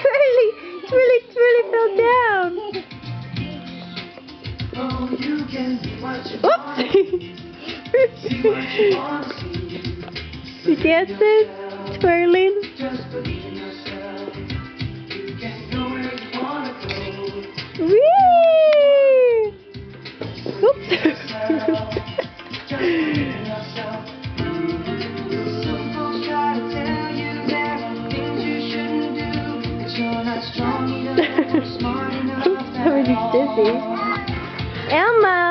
Twirly, Twirly, Twirly fell down. Oops. you dancing, twirling. Whee! Oops. so dizzy. Emma.